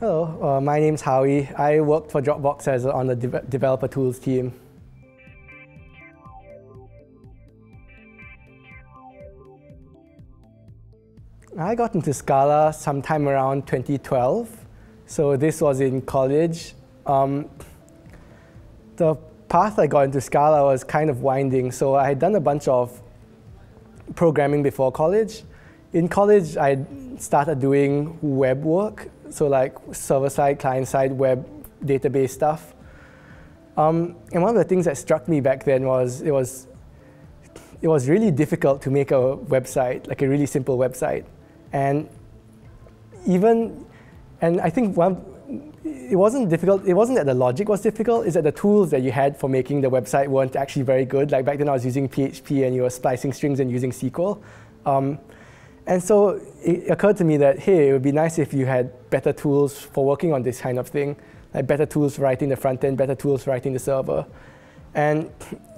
Hello, uh, my name's Haoyi. I work for Dropbox as on the de developer tools team. I got into Scala sometime around 2012. So this was in college. Um, the path I got into Scala was kind of winding. So I had done a bunch of programming before college. In college, I started doing web work, so like server-side, client-side web database stuff. Um, and one of the things that struck me back then was it was it was really difficult to make a website, like a really simple website. And even, and I think one, it wasn't difficult, it wasn't that the logic was difficult, it's that the tools that you had for making the website weren't actually very good. Like back then I was using PHP and you were splicing strings and using SQL. Um, and so it occurred to me that, hey, it would be nice if you had better tools for working on this kind of thing, like better tools for writing the front end, better tools writing the server. And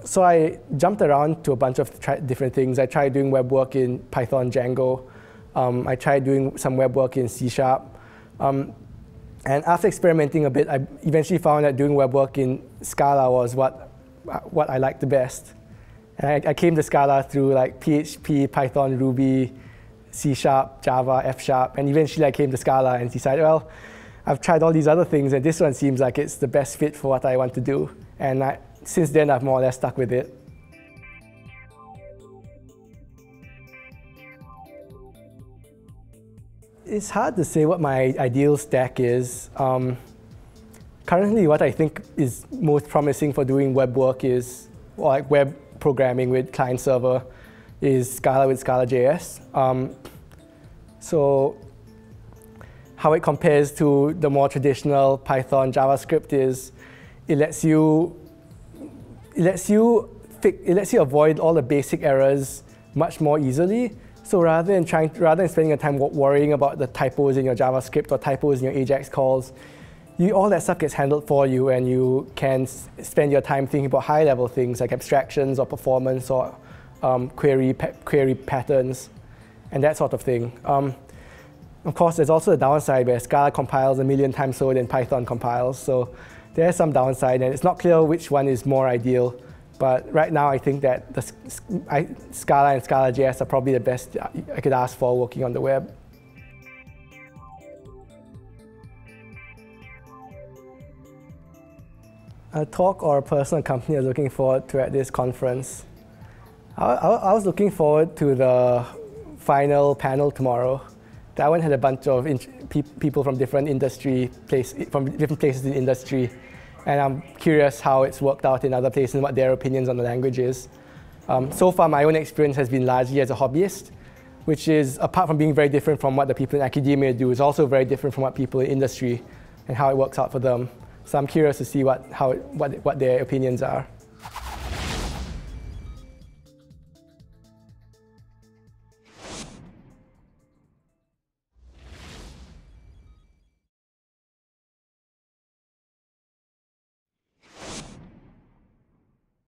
so I jumped around to a bunch of different things. I tried doing web work in Python, Django. Um, I tried doing some web work in C Sharp. Um, and after experimenting a bit, I eventually found that doing web work in Scala was what, what I liked the best. And I, I came to Scala through like PHP, Python, Ruby, C Sharp, Java, F Sharp, and eventually I came to Scala and decided, well, I've tried all these other things, and this one seems like it's the best fit for what I want to do. And I, since then, I've more or less stuck with it. It's hard to say what my ideal stack is. Um, currently, what I think is most promising for doing web work is like web programming with client server is Scala with Scala.js. Um, so how it compares to the more traditional Python JavaScript is it lets you it lets you it lets you avoid all the basic errors much more easily. So rather than trying, rather than spending your time worrying about the typos in your JavaScript or typos in your AJAX calls, you, all that stuff gets handled for you, and you can spend your time thinking about high-level things like abstractions or performance or um, query query patterns and that sort of thing. Um, of course, there's also the downside where Scala compiles a million times slower than Python compiles. So there's some downside, and it's not clear which one is more ideal. But right now, I think that the Scala and Scala.js are probably the best I could ask for working on the web. A talk or a person or company are looking forward to at this conference. I, I, was looking forward to the final panel tomorrow. That one had a bunch of pe people from different industry place, from different places in industry and I'm curious how it's worked out in other places and what their opinions on the language is. Um, so far, my own experience has been largely as a hobbyist, which is, apart from being very different from what the people in academia do, is also very different from what people in industry and how it works out for them. So I'm curious to see what, how what, what their opinions are.